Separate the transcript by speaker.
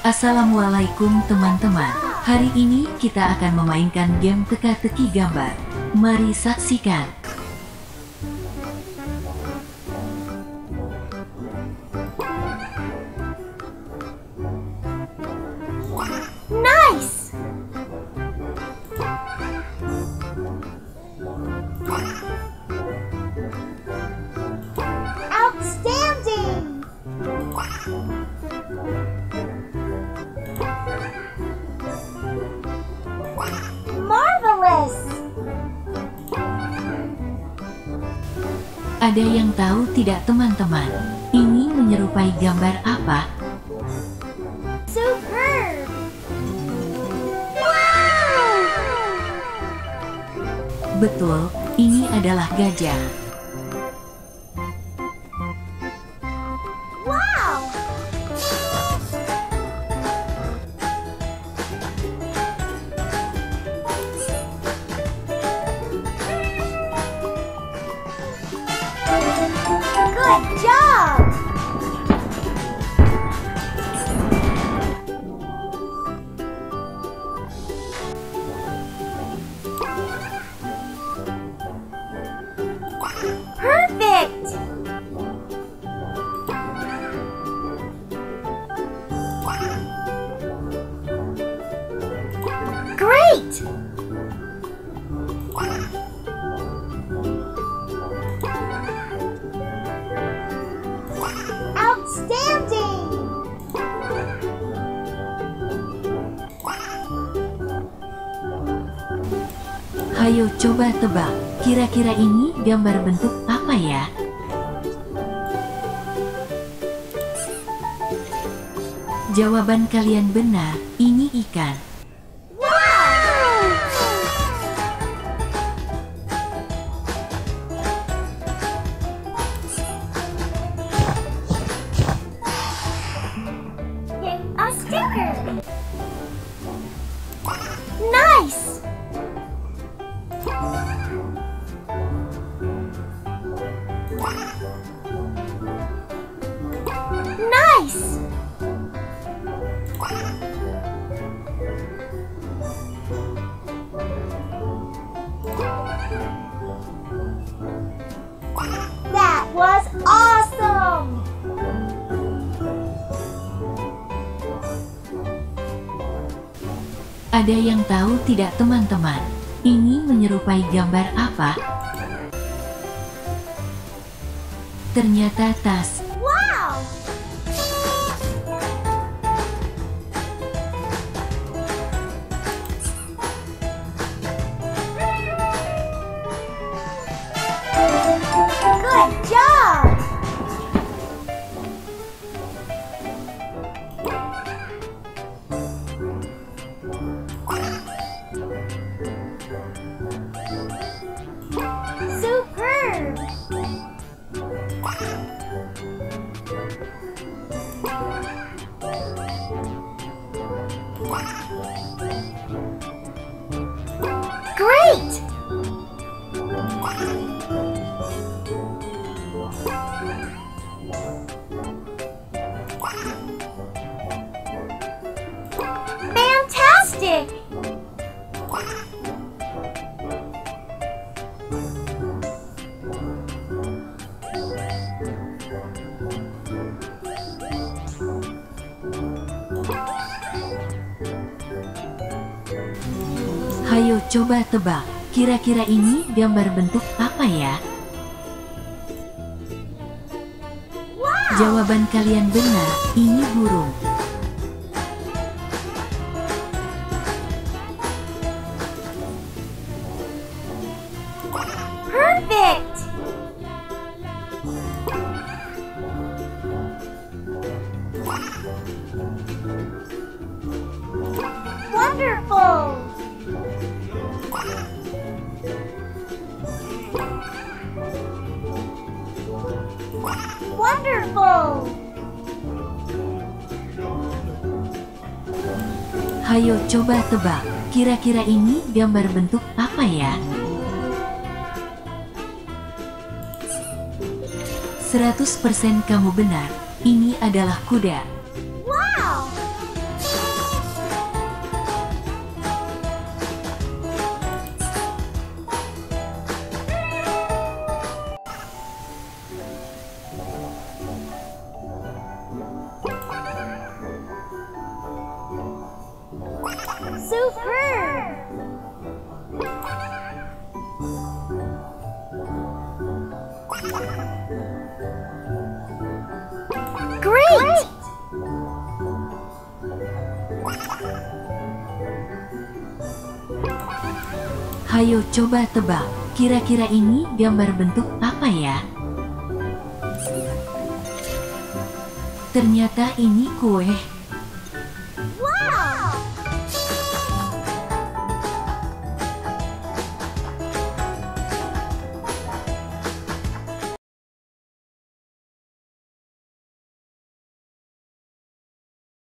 Speaker 1: Assalamualaikum teman-teman. Hari ini kita akan memainkan game teka-teki gambar. Mari saksikan. Ada yang tahu tidak teman-teman? Ini menyerupai gambar apa?
Speaker 2: Superb! Wow!
Speaker 1: Betul, ini adalah gajah.
Speaker 2: Perfect! Great! Outstanding!
Speaker 1: Hayo coba tebak, kira-kira ini gambar bentuk apa ya? Jawaban kalian benar, ini ikan. Ada yang tahu tidak teman-teman? Ini menyerupai gambar apa? Ternyata tas.
Speaker 2: Wow! Good job! 管。
Speaker 1: Hayo coba tebak, kira-kira ini gambar bentuk apa ya?
Speaker 2: Wow!
Speaker 1: Jawaban kalian benar, ini burung.
Speaker 2: Perfect! Wonderful! Wonderful!
Speaker 1: Hayo coba tebak, kira-kira ini gambar bentuk apa ya? 100% kamu benar, ini adalah kuda.
Speaker 2: Super. Great.
Speaker 1: Hayo coba tebak, kira-kira ini gambar bentuk apa ya? Ternyata ini kue.